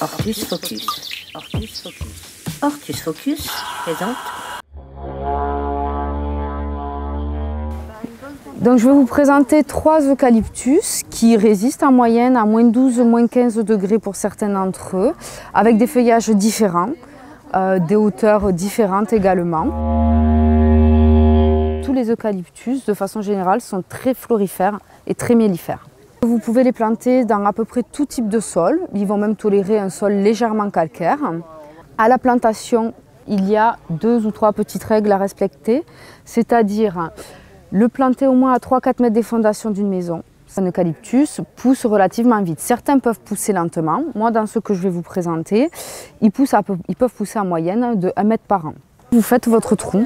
Ortus Focus. Ortus Focus. Ortus Focus présente. Donc je vais vous présenter trois eucalyptus qui résistent en moyenne à moins 12, moins 15 degrés pour certains d'entre eux, avec des feuillages différents, euh, des hauteurs différentes également. Tous les eucalyptus, de façon générale, sont très florifères et très mellifères. Vous pouvez les planter dans à peu près tout type de sol. Ils vont même tolérer un sol légèrement calcaire. À la plantation, il y a deux ou trois petites règles à respecter, c'est-à-dire le planter au moins à 3-4 mètres des fondations d'une maison. Un eucalyptus pousse relativement vite. Certains peuvent pousser lentement. Moi, dans ce que je vais vous présenter, ils, poussent ils peuvent pousser en moyenne de 1 mètre par an. Vous faites votre trou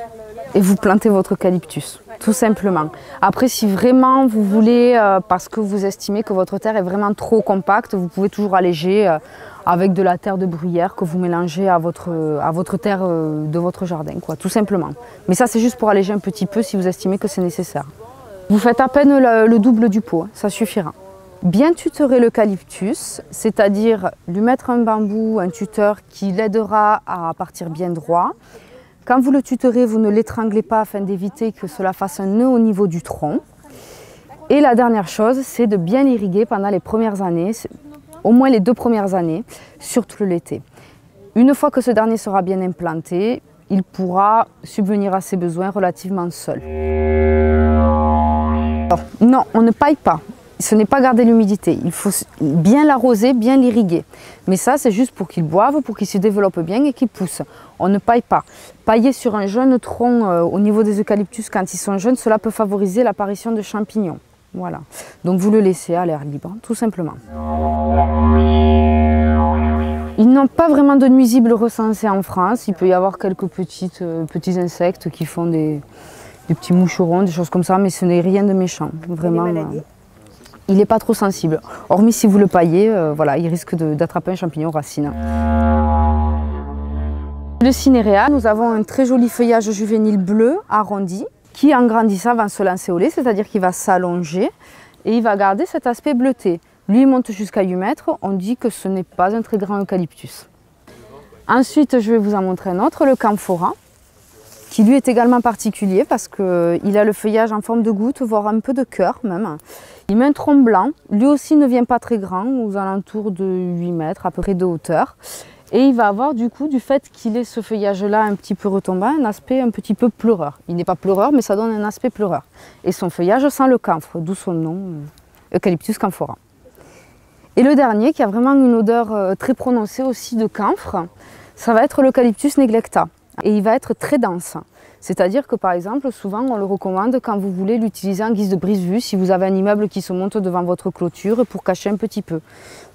et vous plantez votre eucalyptus, tout simplement. Après, si vraiment vous voulez, euh, parce que vous estimez que votre terre est vraiment trop compacte, vous pouvez toujours alléger euh, avec de la terre de bruyère que vous mélangez à votre, à votre terre euh, de votre jardin, quoi, tout simplement. Mais ça, c'est juste pour alléger un petit peu si vous estimez que c'est nécessaire. Vous faites à peine le, le double du pot, hein, ça suffira. Bien tuterer l'eucalyptus, c'est-à-dire lui mettre un bambou, un tuteur qui l'aidera à partir bien droit, quand vous le tuterez, vous ne l'étranglez pas afin d'éviter que cela fasse un nœud au niveau du tronc. Et la dernière chose, c'est de bien l'irriguer pendant les premières années, au moins les deux premières années, surtout l'été. Une fois que ce dernier sera bien implanté, il pourra subvenir à ses besoins relativement seul. non, on ne paille pas ce n'est pas garder l'humidité. Il faut bien l'arroser, bien l'irriguer. Mais ça, c'est juste pour qu'il boive, pour qu'il se développe bien et qu'il pousse. On ne paille pas. Pailler sur un jeune tronc euh, au niveau des eucalyptus quand ils sont jeunes, cela peut favoriser l'apparition de champignons. Voilà. Donc vous le laissez à l'air libre, tout simplement. Ils n'ont pas vraiment de nuisibles recensés en France. Il peut y avoir quelques petites, euh, petits insectes qui font des, petits moucherons, des choses comme ça, mais ce n'est rien de méchant. Vraiment il n'est pas trop sensible. Hormis si vous le paillez, euh, voilà, il risque d'attraper un champignon racine. Le cinérea, nous avons un très joli feuillage juvénile bleu arrondi qui en grandissant va se lancer au lait, c'est-à-dire qu'il va s'allonger et il va garder cet aspect bleuté. Lui monte jusqu'à 8 mètres, on dit que ce n'est pas un très grand eucalyptus. Ensuite, je vais vous en montrer un autre, le camphora qui lui est également particulier parce qu'il a le feuillage en forme de goutte, voire un peu de cœur même. Il met un tronc blanc, lui aussi ne vient pas très grand, aux alentours de 8 mètres à peu près de hauteur. Et il va avoir du coup, du fait qu'il ait ce feuillage-là un petit peu retombant, un aspect un petit peu pleureur. Il n'est pas pleureur, mais ça donne un aspect pleureur. Et son feuillage sent le camphre, d'où son nom, euh, Eucalyptus camphora. Et le dernier, qui a vraiment une odeur euh, très prononcée aussi de camphre, ça va être l'Eucalyptus neglecta et il va être très dense. C'est-à-dire que par exemple, souvent on le recommande quand vous voulez l'utiliser en guise de brise-vue, si vous avez un immeuble qui se monte devant votre clôture pour cacher un petit peu.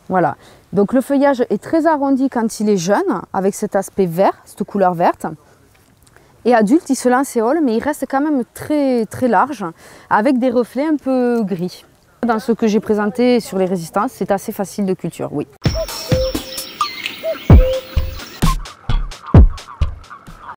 Voilà. Donc le feuillage est très arrondi quand il est jeune, avec cet aspect vert, cette couleur verte. Et adulte, il se lancéole, mais il reste quand même très, très large, avec des reflets un peu gris. Dans ce que j'ai présenté sur les résistances, c'est assez facile de culture, oui.